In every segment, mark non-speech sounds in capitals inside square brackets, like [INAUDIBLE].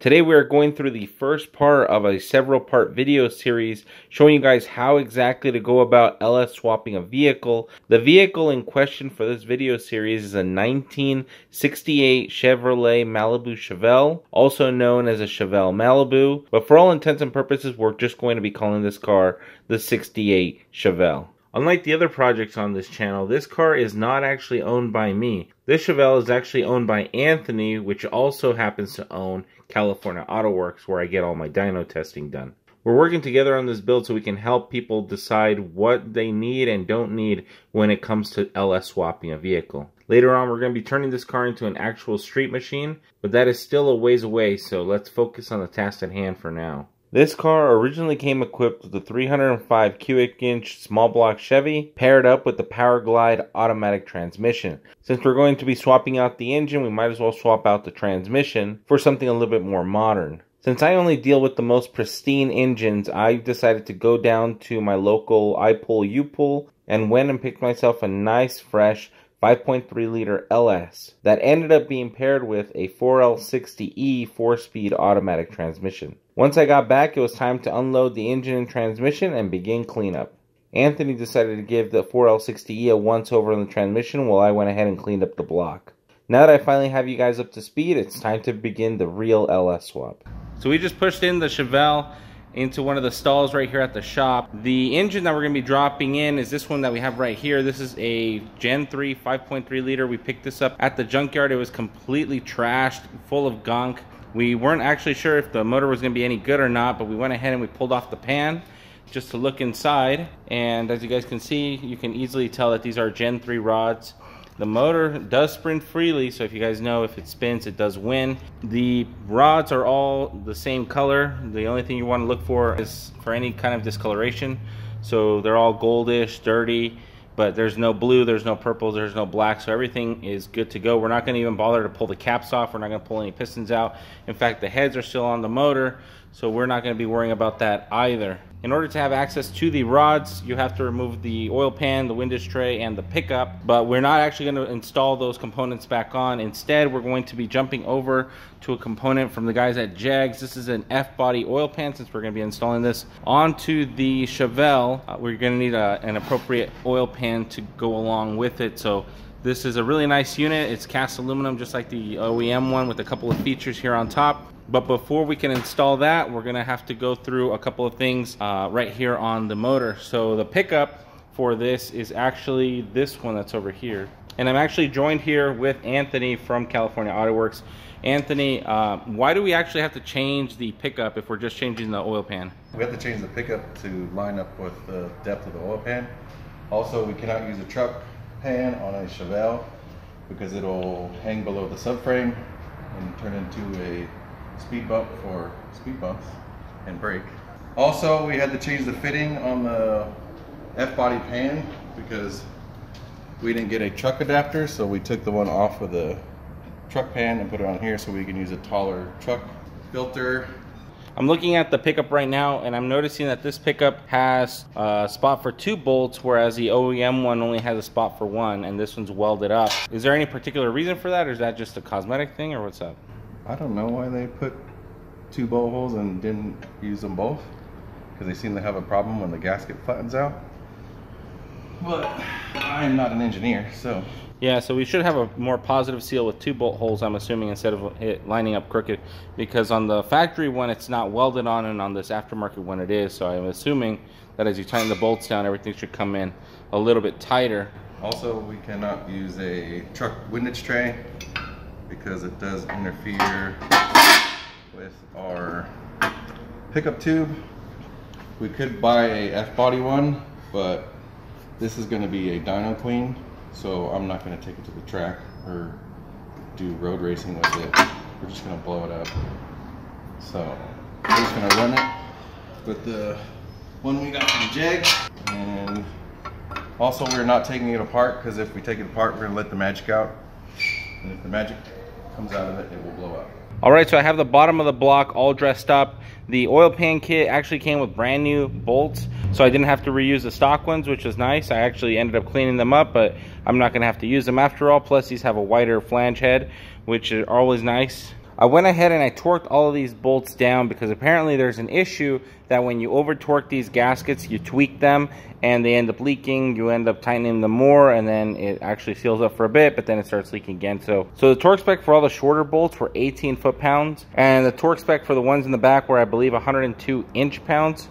Today we are going through the first part of a several part video series showing you guys how exactly to go about LS swapping a vehicle. The vehicle in question for this video series is a 1968 Chevrolet Malibu Chevelle, also known as a Chevelle Malibu, but for all intents and purposes we're just going to be calling this car the 68 Chevelle. Unlike the other projects on this channel, this car is not actually owned by me. This Chevelle is actually owned by Anthony, which also happens to own California Auto Works, where I get all my dyno testing done. We're working together on this build so we can help people decide what they need and don't need when it comes to LS swapping a vehicle. Later on, we're going to be turning this car into an actual street machine, but that is still a ways away, so let's focus on the task at hand for now. This car originally came equipped with a 305 cubic inch small block Chevy paired up with the Powerglide automatic transmission. Since we're going to be swapping out the engine, we might as well swap out the transmission for something a little bit more modern. Since I only deal with the most pristine engines, I decided to go down to my local iPull U-Pull and went and picked myself a nice fresh 5.3 liter LS that ended up being paired with a 4L60E 4-speed automatic transmission. Once I got back, it was time to unload the engine and transmission and begin cleanup. Anthony decided to give the 4L60E a once over on the transmission while I went ahead and cleaned up the block. Now that I finally have you guys up to speed, it's time to begin the real LS swap. So we just pushed in the Chevelle into one of the stalls right here at the shop. The engine that we're gonna be dropping in is this one that we have right here. This is a Gen 3 5.3 liter. We picked this up at the junkyard. It was completely trashed, full of gunk. We weren't actually sure if the motor was gonna be any good or not, but we went ahead and we pulled off the pan just to look inside. And as you guys can see, you can easily tell that these are Gen 3 rods. The motor does spin freely, so if you guys know if it spins, it does win. The rods are all the same color. The only thing you want to look for is for any kind of discoloration. So they're all goldish, dirty, but there's no blue, there's no purple, there's no black, so everything is good to go. We're not gonna even bother to pull the caps off. We're not gonna pull any pistons out. In fact, the heads are still on the motor, so we're not gonna be worrying about that either. In order to have access to the rods, you have to remove the oil pan, the windage tray, and the pickup, but we're not actually going to install those components back on. Instead, we're going to be jumping over to a component from the guys at JEGS. This is an F-body oil pan since we're going to be installing this onto the Chevelle. Uh, we're going to need a, an appropriate oil pan to go along with it. So this is a really nice unit. It's cast aluminum just like the OEM one with a couple of features here on top. But before we can install that, we're gonna have to go through a couple of things uh, right here on the motor. So the pickup for this is actually this one that's over here. And I'm actually joined here with Anthony from California Auto Works. Anthony, uh, why do we actually have to change the pickup if we're just changing the oil pan? We have to change the pickup to line up with the depth of the oil pan. Also, we cannot use a truck pan on a Chevelle because it'll hang below the subframe and turn into a speed bump for speed bumps and brake. Also, we had to change the fitting on the F-body pan because we didn't get a truck adapter, so we took the one off of the truck pan and put it on here so we can use a taller truck filter. I'm looking at the pickup right now and I'm noticing that this pickup has a spot for two bolts whereas the OEM one only has a spot for one and this one's welded up. Is there any particular reason for that or is that just a cosmetic thing or what's up? I don't know why they put two bolt holes and didn't use them both because they seem to have a problem when the gasket flattens out. But I'm not an engineer, so. Yeah, so we should have a more positive seal with two bolt holes, I'm assuming, instead of it lining up crooked. Because on the factory one, it's not welded on, and on this aftermarket one, it is. So I'm assuming that as you tighten the bolts down, everything should come in a little bit tighter. Also, we cannot use a truck windage tray because it does interfere with our pickup tube. We could buy a F-body one, but this is going to be a dyno clean, so I'm not going to take it to the track or do road racing with it. We're just going to blow it up. So we're just to run it with the one we got from Jeg. And also we're not taking it apart because if we take it apart, we're to let the magic out. And if the magic comes out of it, it will blow up. All right, so I have the bottom of the block all dressed up. The oil pan kit actually came with brand new bolts, so I didn't have to reuse the stock ones, which was nice. I actually ended up cleaning them up, but I'm not gonna have to use them after all. Plus, these have a wider flange head, which are always nice. I went ahead and I torqued all of these bolts down because apparently there's an issue that when you over torque these gaskets, you tweak them and they end up leaking. You end up tightening them more and then it actually seals up for a bit, but then it starts leaking again. So, so the torque spec for all the shorter bolts were 18 foot-pounds and the torque spec for the ones in the back were, I believe, 102 inch-pounds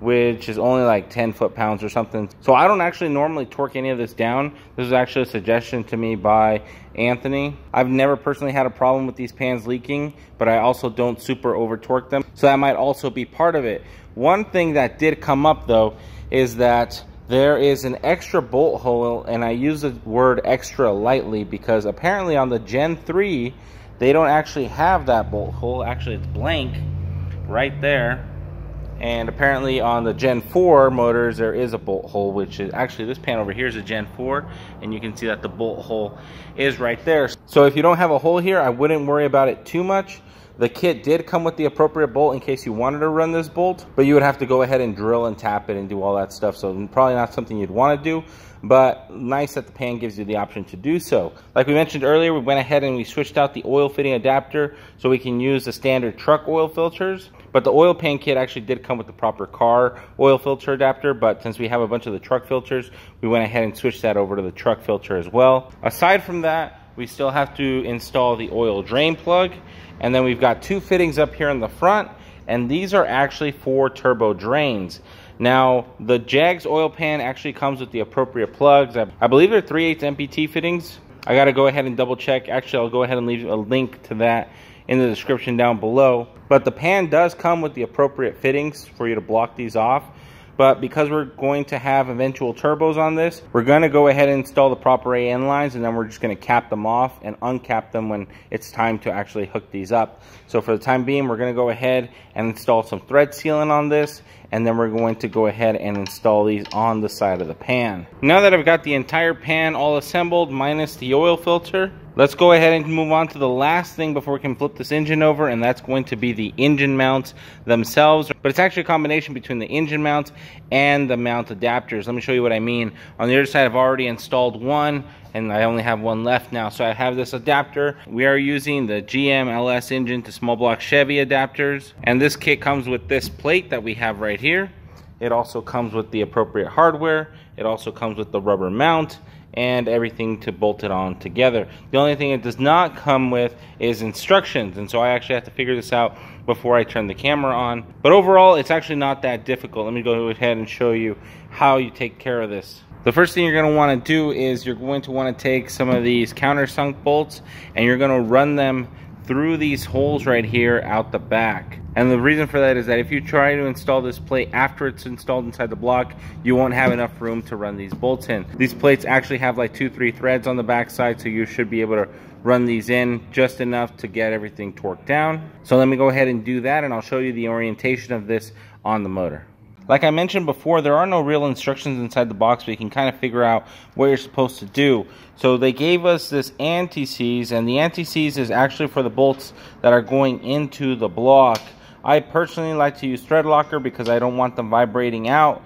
which is only like 10 foot-pounds or something. So I don't actually normally torque any of this down. This is actually a suggestion to me by Anthony. I've never personally had a problem with these pans leaking, but I also don't super over torque them. So that might also be part of it. One thing that did come up though is that there is an extra bolt hole and I use the word extra lightly because apparently on the Gen 3 they don't actually have that bolt hole. Actually it's blank right there and apparently on the Gen 4 motors, there is a bolt hole, which is actually this pan over here is a Gen 4. And you can see that the bolt hole is right there. So if you don't have a hole here, I wouldn't worry about it too much. The kit did come with the appropriate bolt in case you wanted to run this bolt, but you would have to go ahead and drill and tap it and do all that stuff. So probably not something you'd want to do, but nice that the pan gives you the option to do so. Like we mentioned earlier, we went ahead and we switched out the oil fitting adapter so we can use the standard truck oil filters. But the oil pan kit actually did come with the proper car oil filter adapter, but since we have a bunch of the truck filters, we went ahead and switched that over to the truck filter as well. Aside from that, we still have to install the oil drain plug. And then we've got two fittings up here in the front, and these are actually for turbo drains. Now, the JEGS oil pan actually comes with the appropriate plugs. I, I believe they're 3 8 MPT fittings. I got to go ahead and double check. Actually, I'll go ahead and leave a link to that in the description down below. But the pan does come with the appropriate fittings for you to block these off. But because we're going to have eventual turbos on this, we're going to go ahead and install the proper AN lines and then we're just going to cap them off and uncap them when it's time to actually hook these up. So for the time being, we're going to go ahead and install some thread sealant on this and then we're going to go ahead and install these on the side of the pan. Now that I've got the entire pan all assembled minus the oil filter, Let's go ahead and move on to the last thing before we can flip this engine over, and that's going to be the engine mounts themselves. But it's actually a combination between the engine mounts and the mount adapters. Let me show you what I mean. On the other side, I've already installed one, and I only have one left now. So I have this adapter. We are using the GM LS engine to small block Chevy adapters. And this kit comes with this plate that we have right here. It also comes with the appropriate hardware. It also comes with the rubber mount and everything to bolt it on together. The only thing it does not come with is instructions, and so I actually have to figure this out before I turn the camera on. But overall, it's actually not that difficult. Let me go ahead and show you how you take care of this. The first thing you're going to want to do is you're going to want to take some of these countersunk bolts and you're going to run them through these holes right here out the back. And the reason for that is that if you try to install this plate after it's installed inside the block, you won't have enough room to run these bolts in. These plates actually have like two, three threads on the back side, so you should be able to run these in just enough to get everything torqued down. So let me go ahead and do that and I'll show you the orientation of this on the motor. Like I mentioned before, there are no real instructions inside the box, but you can kind of figure out what you're supposed to do. So they gave us this anti-seize, and the anti-seize is actually for the bolts that are going into the block. I personally like to use thread locker because I don't want them vibrating out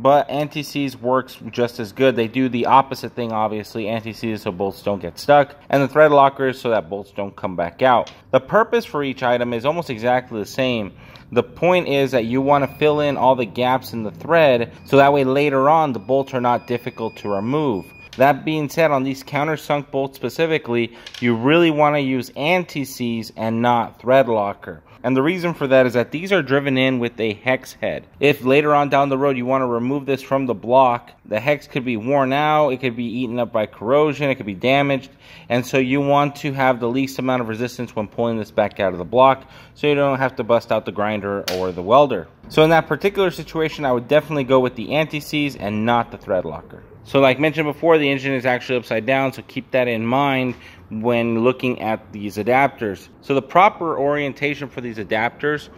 but anti-seize works just as good. They do the opposite thing, obviously. Anti-seize so bolts don't get stuck, and the thread lockers so that bolts don't come back out. The purpose for each item is almost exactly the same. The point is that you want to fill in all the gaps in the thread so that way later on the bolts are not difficult to remove. That being said, on these countersunk bolts specifically, you really want to use anti-seize and not thread locker. And the reason for that is that these are driven in with a hex head. If later on down the road you want to remove this from the block, the hex could be worn out, it could be eaten up by corrosion, it could be damaged, and so you want to have the least amount of resistance when pulling this back out of the block so you don't have to bust out the grinder or the welder. So in that particular situation, I would definitely go with the anti-seize and not the thread locker. So like mentioned before, the engine is actually upside down, so keep that in mind when looking at these adapters. So the proper orientation for these adapters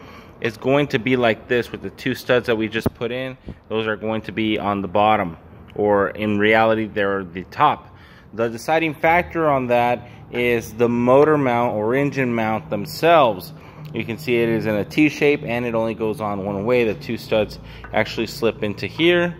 is going to be like this with the two studs that we just put in. Those are going to be on the bottom, or in reality, they're the top. The deciding factor on that is the motor mount or engine mount themselves. You can see it is in a T shape and it only goes on one way. The two studs actually slip into here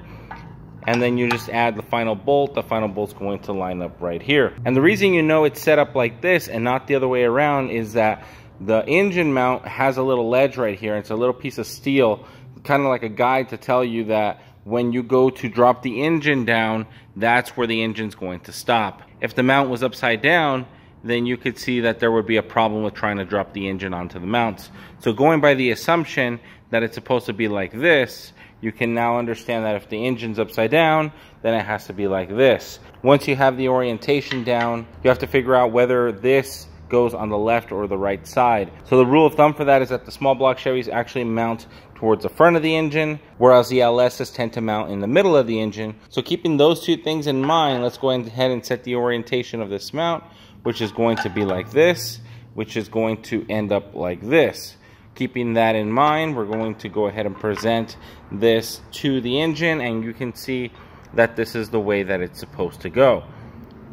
and then you just add the final bolt the final bolt's going to line up right here and the reason you know it's set up like this and not the other way around is that the engine mount has a little ledge right here. It's a little piece of steel, kind of like a guide to tell you that when you go to drop the engine down, that's where the engine's going to stop. If the mount was upside down, then you could see that there would be a problem with trying to drop the engine onto the mounts. So going by the assumption that it's supposed to be like this, you can now understand that if the engine's upside down, then it has to be like this. Once you have the orientation down, you have to figure out whether this goes on the left or the right side. So the rule of thumb for that is that the small block Chevys actually mount towards the front of the engine, whereas the LSs tend to mount in the middle of the engine. So keeping those two things in mind, let's go ahead and set the orientation of this mount, which is going to be like this, which is going to end up like this. Keeping that in mind, we're going to go ahead and present this to the engine and you can see that this is the way that it's supposed to go.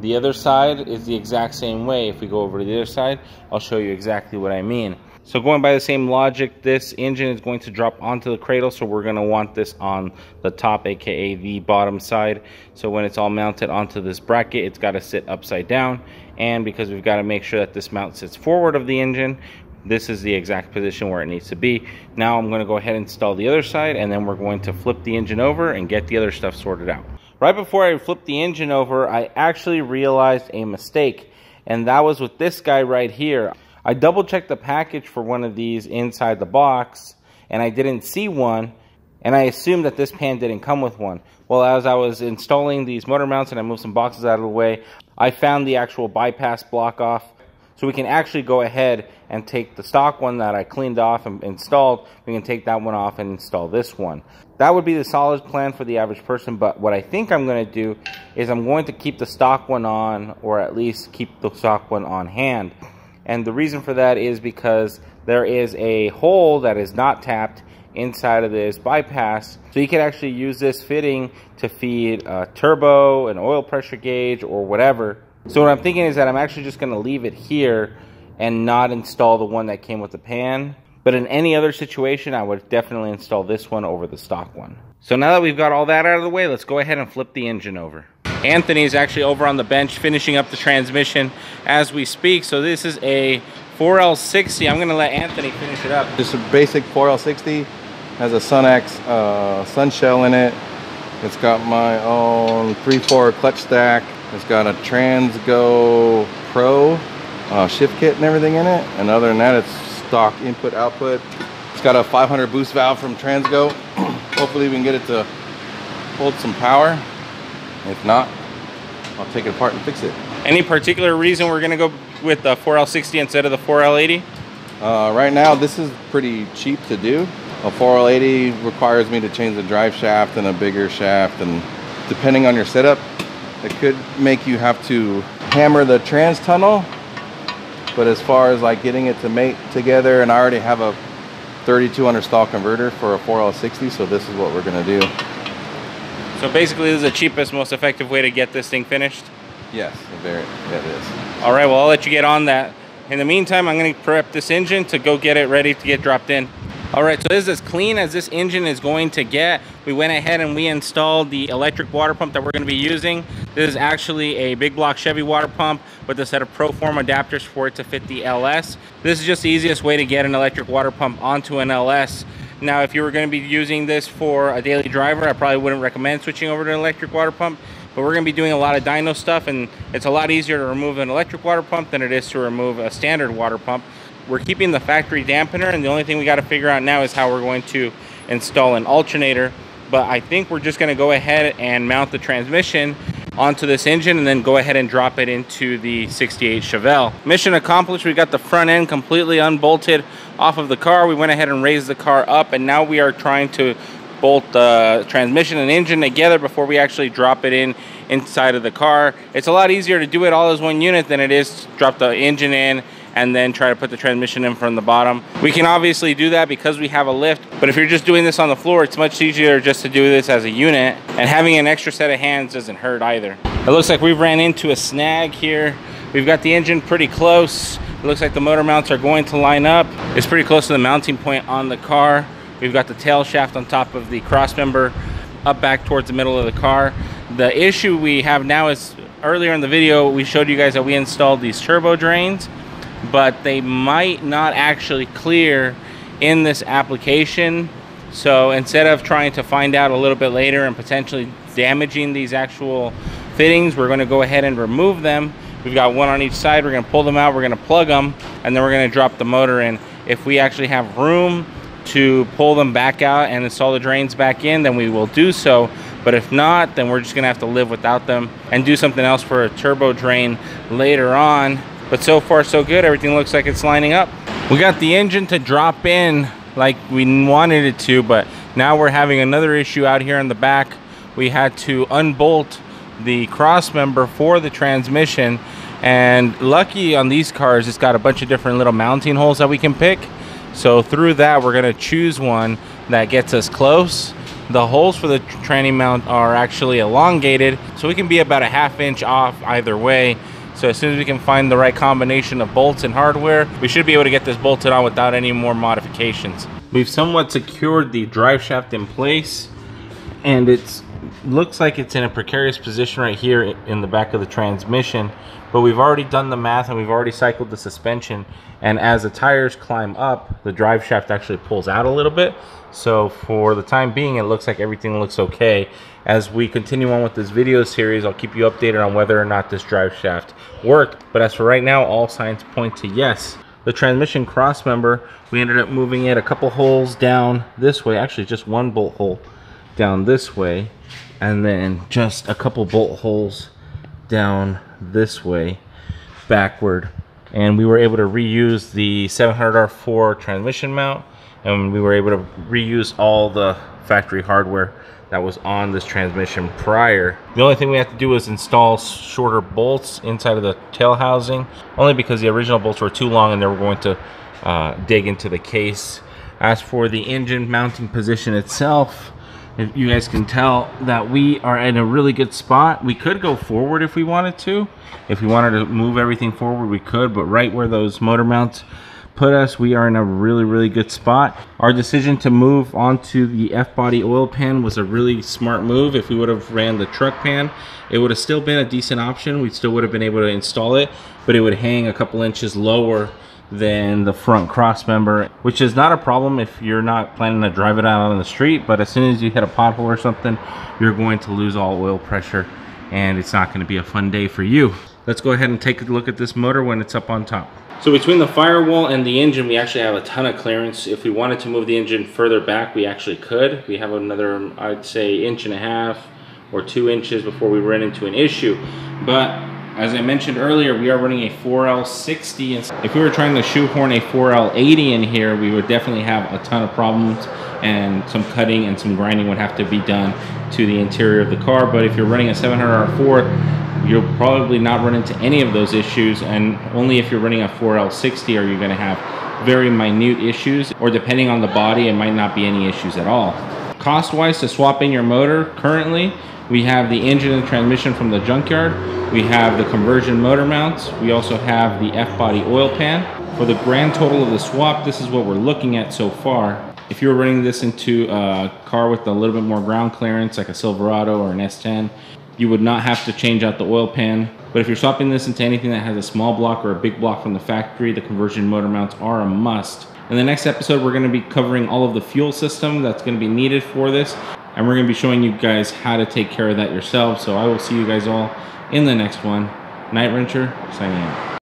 The other side is the exact same way. If we go over to the other side, I'll show you exactly what I mean. So going by the same logic, this engine is going to drop onto the cradle, so we're going to want this on the top, aka the bottom side. So when it's all mounted onto this bracket, it's got to sit upside down. And because we've got to make sure that this mount sits forward of the engine, this is the exact position where it needs to be. Now I'm going to go ahead and install the other side, and then we're going to flip the engine over and get the other stuff sorted out. Right before I flipped the engine over, I actually realized a mistake, and that was with this guy right here. I double checked the package for one of these inside the box, and I didn't see one, and I assumed that this pan didn't come with one. Well, as I was installing these motor mounts and I moved some boxes out of the way, I found the actual bypass block off so we can actually go ahead and take the stock one that I cleaned off and installed. We can take that one off and install this one. That would be the solid plan for the average person. But what I think I'm going to do is I'm going to keep the stock one on or at least keep the stock one on hand. And the reason for that is because there is a hole that is not tapped inside of this bypass. So you can actually use this fitting to feed a turbo, an oil pressure gauge, or whatever so what I'm thinking is that I'm actually just going to leave it here and not install the one that came with the pan. But in any other situation, I would definitely install this one over the stock one. So now that we've got all that out of the way, let's go ahead and flip the engine over. Anthony is actually over on the bench finishing up the transmission as we speak. So this is a 4L60. I'm going to let Anthony finish it up. Just a basic 4L60. Has a Sonnax uh, sun shell in it. It's got my own 3-4 clutch stack. It's got a Transgo Pro uh, shift kit and everything in it. And other than that, it's stock input output. It's got a 500 boost valve from Transgo. [CLEARS THROAT] Hopefully we can get it to hold some power. If not, I'll take it apart and fix it. Any particular reason we're gonna go with the 4L60 instead of the 4L80? Uh, right now, this is pretty cheap to do. A 4L80 requires me to change the drive shaft and a bigger shaft and depending on your setup, it could make you have to hammer the trans tunnel. But as far as like getting it to mate together, and I already have a 3200 stall converter for a 4L60, so this is what we're gonna do. So basically this is the cheapest, most effective way to get this thing finished? Yes, very, yeah, it is. All right, well I'll let you get on that. In the meantime, I'm gonna prep this engine to go get it ready to get dropped in. All right, so this is as clean as this engine is going to get. We went ahead and we installed the electric water pump that we're gonna be using. This is actually a big block Chevy water pump with a set of Proform adapters for it to fit the LS. This is just the easiest way to get an electric water pump onto an LS. Now, if you were gonna be using this for a daily driver, I probably wouldn't recommend switching over to an electric water pump, but we're gonna be doing a lot of dyno stuff and it's a lot easier to remove an electric water pump than it is to remove a standard water pump. We're keeping the factory dampener and the only thing we got to figure out now is how we're going to install an alternator. But I think we're just going to go ahead and mount the transmission onto this engine and then go ahead and drop it into the 68 Chevelle. Mission accomplished. We got the front end completely unbolted off of the car. We went ahead and raised the car up and now we are trying to bolt the transmission and engine together before we actually drop it in inside of the car. It's a lot easier to do it all as one unit than it is to drop the engine in and then try to put the transmission in from the bottom. We can obviously do that because we have a lift, but if you're just doing this on the floor, it's much easier just to do this as a unit, and having an extra set of hands doesn't hurt either. It looks like we've ran into a snag here. We've got the engine pretty close. It looks like the motor mounts are going to line up. It's pretty close to the mounting point on the car. We've got the tail shaft on top of the cross member up back towards the middle of the car. The issue we have now is earlier in the video, we showed you guys that we installed these turbo drains but they might not actually clear in this application. So instead of trying to find out a little bit later and potentially damaging these actual fittings, we're gonna go ahead and remove them. We've got one on each side, we're gonna pull them out, we're gonna plug them, and then we're gonna drop the motor in. If we actually have room to pull them back out and install the drains back in, then we will do so. But if not, then we're just gonna have to live without them and do something else for a turbo drain later on. But so far so good, everything looks like it's lining up. We got the engine to drop in like we wanted it to, but now we're having another issue out here in the back. We had to unbolt the cross member for the transmission and lucky on these cars it's got a bunch of different little mounting holes that we can pick so through that we're going to choose one that gets us close the holes for the tranny mount are actually elongated so we can be about a half inch off either way so as soon as we can find the right combination of bolts and hardware, we should be able to get this bolted on without any more modifications. We've somewhat secured the drive shaft in place and it looks like it's in a precarious position right here in the back of the transmission but we've already done the math and we've already cycled the suspension and as the tires climb up the drive shaft actually pulls out a little bit. So for the time being it looks like everything looks okay. As we continue on with this video series i'll keep you updated on whether or not this drive shaft worked. But as for right now all signs point to yes. The transmission cross member we ended up moving it a couple holes down this way actually just one bolt hole down this way and then just a couple bolt holes down this way backward and we were able to reuse the 700R4 transmission mount and we were able to reuse all the factory hardware that was on this transmission prior. The only thing we have to do is install shorter bolts inside of the tail housing only because the original bolts were too long and they were going to uh, dig into the case. As for the engine mounting position itself, if you guys can tell that we are in a really good spot. We could go forward if we wanted to. If we wanted to move everything forward, we could, but right where those motor mounts put us, we are in a really, really good spot. Our decision to move onto the F-body oil pan was a really smart move. If we would have ran the truck pan, it would have still been a decent option. We still would have been able to install it, but it would hang a couple inches lower than the front cross member, which is not a problem if you're not planning to drive it out on the street, but as soon as you hit a pothole or something, you're going to lose all oil pressure and it's not gonna be a fun day for you. Let's go ahead and take a look at this motor when it's up on top. So between the firewall and the engine, we actually have a ton of clearance. If we wanted to move the engine further back, we actually could. We have another, um, I'd say, inch and a half or two inches before we run into an issue. But as I mentioned earlier, we are running a 4L60. And if we were trying to shoehorn a 4L80 in here, we would definitely have a ton of problems and some cutting and some grinding would have to be done to the interior of the car. But if you're running a 700R4, you'll probably not run into any of those issues. And only if you're running a 4L60 are you gonna have very minute issues, or depending on the body, it might not be any issues at all. Cost-wise to swap in your motor currently, we have the engine and transmission from the junkyard. We have the conversion motor mounts. We also have the F-body oil pan. For the grand total of the swap, this is what we're looking at so far. If you're running this into a car with a little bit more ground clearance, like a Silverado or an S10, you would not have to change out the oil pan. But if you're swapping this into anything that has a small block or a big block from the factory, the conversion motor mounts are a must. In the next episode, we're gonna be covering all of the fuel system that's gonna be needed for this and we're going to be showing you guys how to take care of that yourselves. So I will see you guys all in the next one. Night Wrencher, signing out.